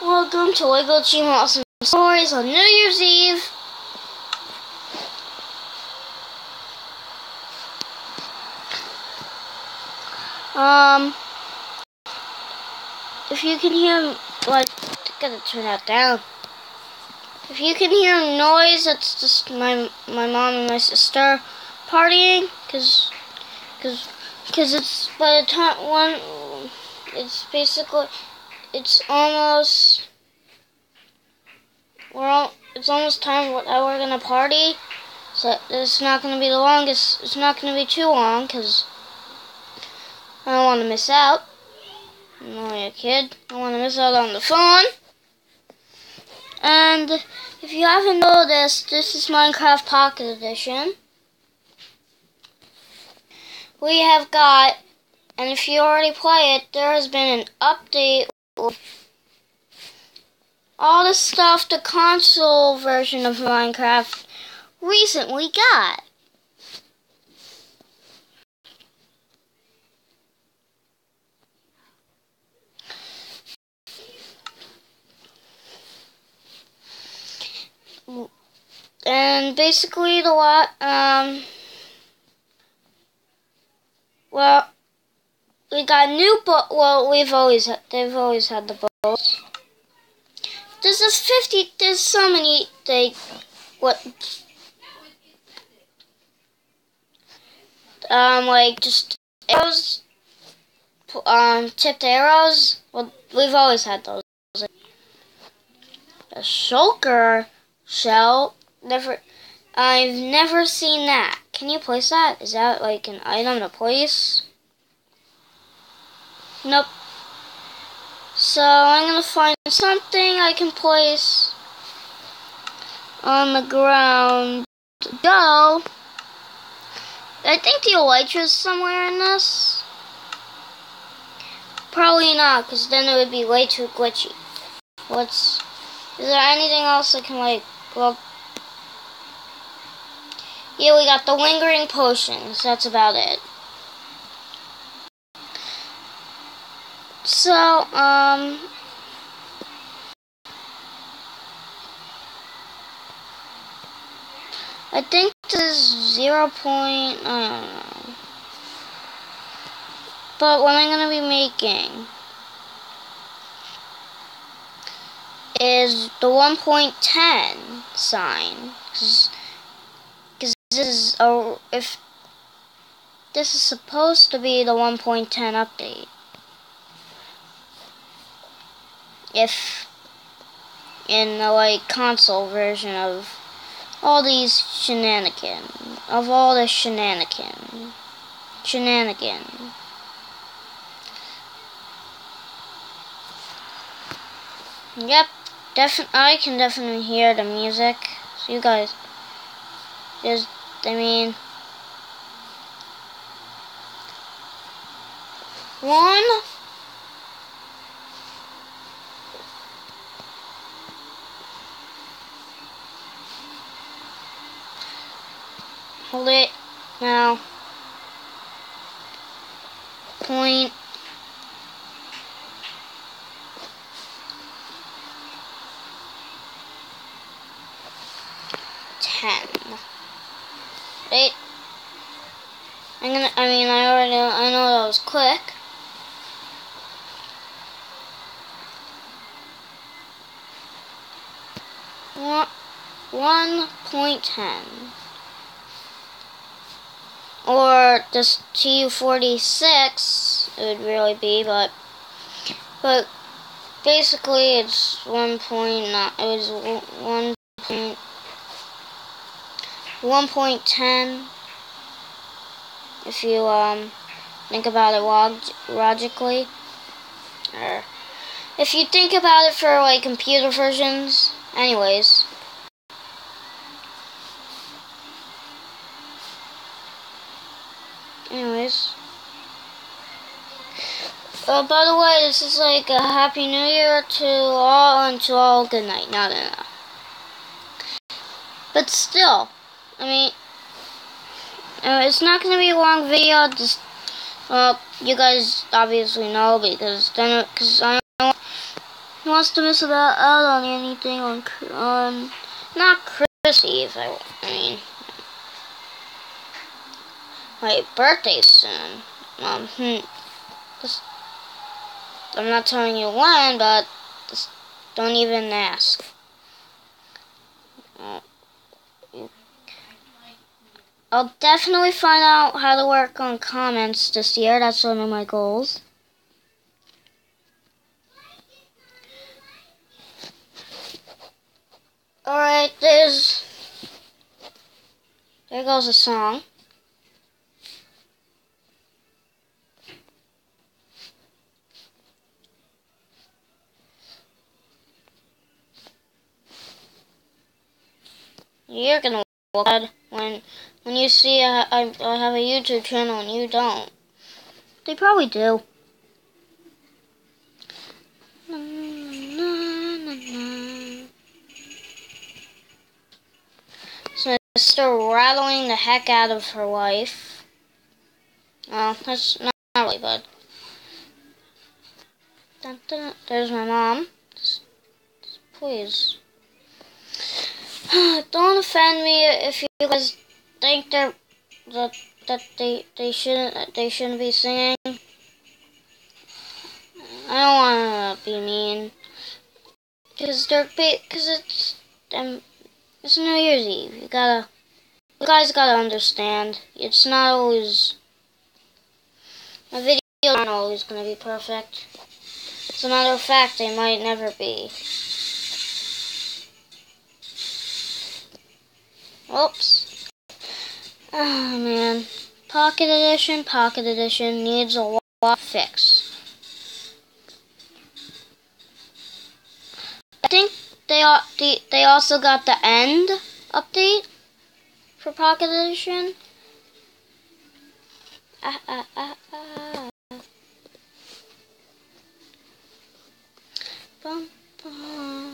Welcome to Lego Chima Awesome Stories on New Year's Eve. Um, if you can hear, like, gotta turn that down. If you can hear noise, that's just my my mom and my sister partying, cause, cause, cause it's by the time one, it's basically, it's almost, we're all, it's almost time that we're gonna party. So it's not gonna be the longest. It's not gonna be too long, cause I don't want to miss out. I'm only a kid. I want to miss out on the fun. And if you haven't noticed, this is Minecraft Pocket Edition. We have got, and if you already play it, there has been an update all the stuff the console version of Minecraft recently got. and basically the lot um well we got new boat well we've always they've always had the boats there's a 50 there's so many they what um like just arrows um tipped arrows well we've always had those a shulker shell Never. I've never seen that. Can you place that? Is that like an item to place? Nope. So I'm gonna find something I can place on the ground. Go. I think the elytra is somewhere in this. Probably not, because then it would be way too glitchy. What's... Is there anything else I can, like, well, yeah, we got the lingering potions. That's about it. So, um... I think this is zero point, I don't know. But what I'm going to be making is the 1.10 sign Because this is a if this is supposed to be the 1.10 update. If in the like console version of all these shenanigans, of all the shenanigans, shenanigans. Yep, definitely. I can definitely hear the music. So you guys, just I mean, one, hold it now, point, ten. Right? I'm gonna, I mean, I already I know that was quick. One point ten, or just TU forty six. It would really be, but but basically it's one point. Not it was one point 1.10 if you um, think about it log logically or if you think about it for like computer versions anyways anyways uh, by the way this is like a happy new year to all and to all good night Not no no but still I mean, uh, it's not going to be a long video. Just, well, you guys obviously know because then, because I don't, Who wants to miss about out on anything on on not Christmas Eve? I, I mean, my birthday soon. Um, hmm. Just, I'm not telling you when, but just don't even ask. Uh, I'll definitely find out how to work on comments this year. That's one of my goals. Alright, there's... There goes a song. You're gonna look when when you see I, I, I have a YouTube channel and you don't. They probably do. So sister rattling the heck out of her wife. Oh, that's not really good. Dun, dun, there's my mom. Please. Don't offend me if you guys think they're that that they they shouldn't they shouldn't be singing. I don't want to be mean, cause they're cause it's um it's New Year's Eve. You gotta you guys gotta understand. It's not always my videos aren't always gonna be perfect. As a matter of fact, they might never be. Oops. Oh man. Pocket Edition, Pocket Edition needs a lot of fix. I think they are they also got the end update for Pocket Edition. Ah, ah, ah, ah. Bum, bum.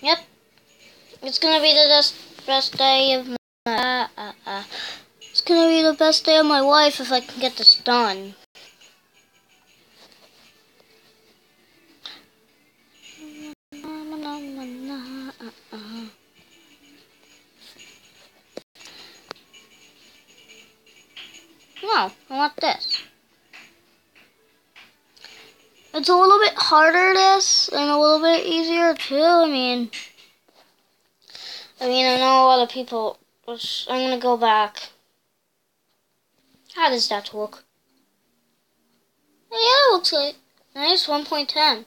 Yep. It's gonna be the best, best day of my. It's gonna be the best day of my life if I can get this done. No, I want this. It's a little bit harder this and a little bit easier too. I mean, I mean, I know a lot of people. Which I'm gonna go back. How does that look? Yeah, it looks like nice 1.10.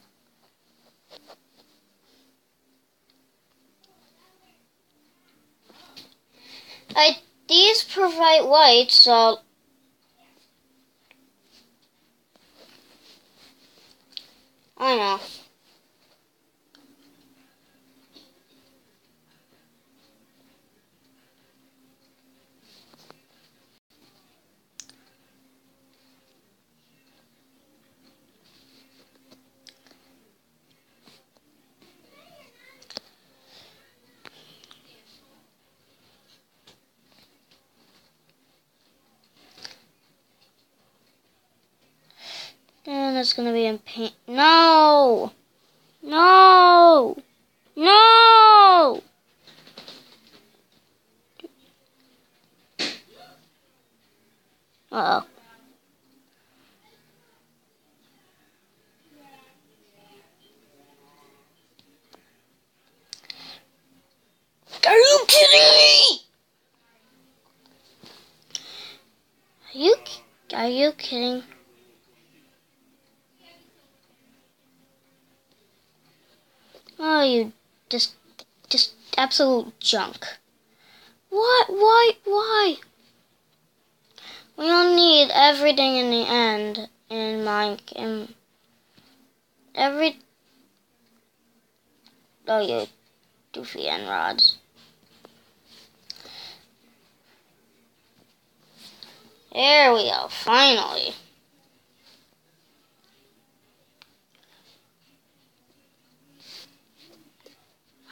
I these provide white, so I know. It's gonna be in paint. No! No! No! Uh oh. Are you kidding me? Are you are you kidding? You just, just, absolute junk. What? Why? Why? We don't need everything in the end in my in every. Oh, you doofy end rods. There we go, finally.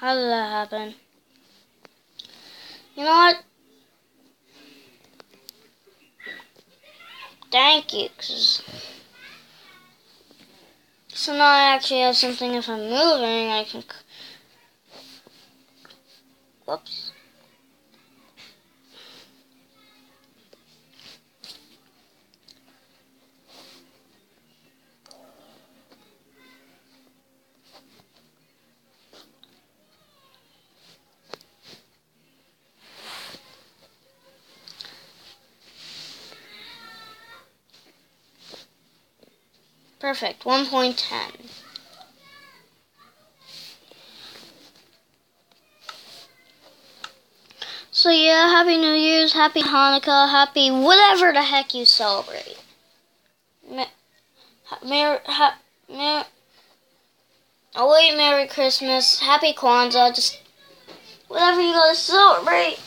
How did that happen? You know what? Thank you, so now I actually have something if I'm moving, I can... Whoops. Perfect. 1.10. So yeah, Happy New Year's, Happy Hanukkah, Happy whatever the heck you celebrate. Merry, ha, Mer oh wait, Merry Christmas, Happy Kwanzaa, just whatever you gotta celebrate.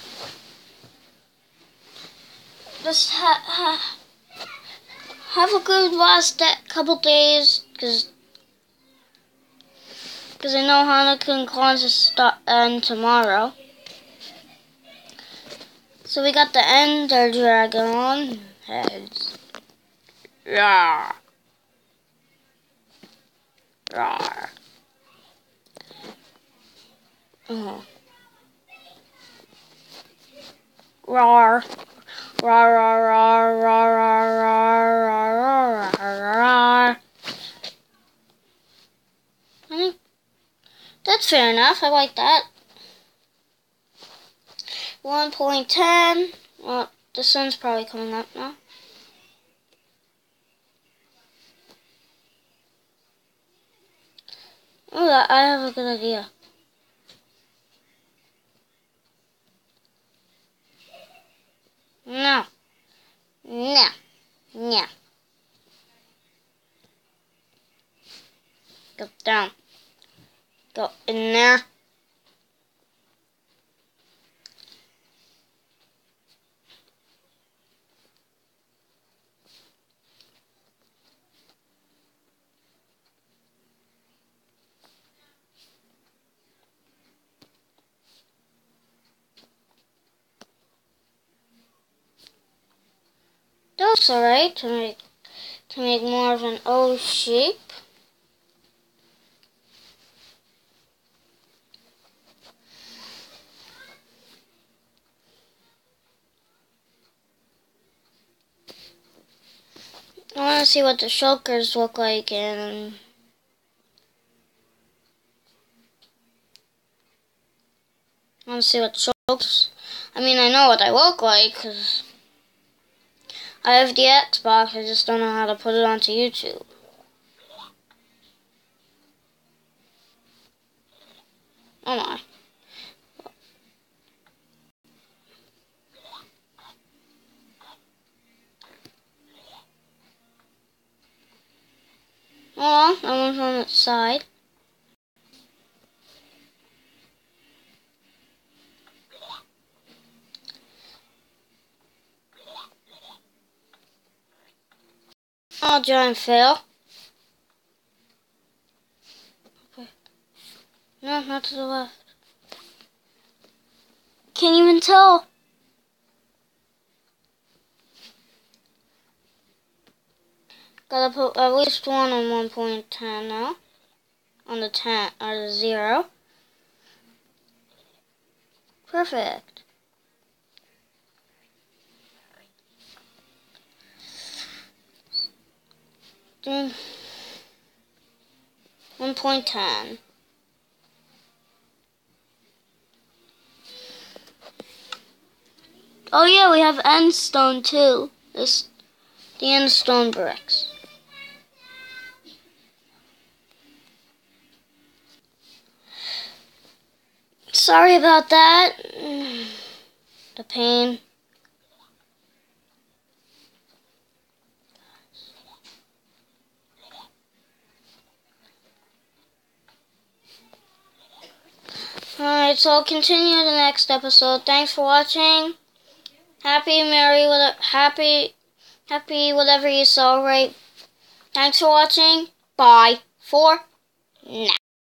Just ha, ha have a good last couple days, because because I know Hanukkah and Kwanzaa start end tomorrow. So we got the Ender Dragon heads. Yeah. Uh-huh. Rawr. Rawr. Rawr, rawr, rawr, rawr, rawr, rawr, rawr, rawr, rawr. I think that's fair enough. I like that. 1.10. Well, the sun's probably coming up now. Oh, I have a good idea. No. No. No. Go down. Go in there. Alright to make to make more of an O shape. I want to see what the shulkers look like and I want to see what shulkers. I mean, I know what I look like because I have the Xbox, I just don't know how to put it onto YouTube. Oh my. Oh, that one's on its side. Oh, giant fail. Okay. No, not to the left. Can't even tell. Gotta put at least one on 1.10 now. On the 10 or the 0. Perfect. Mm-hmm. 1.10. Oh yeah, we have endstone too. This the endstone bricks. Sorry about that. Mm, the pain. Alright, so I'll continue the next episode. Thanks for watching. Happy, merry, happy, happy, whatever you celebrate. Thanks for watching. Bye for now.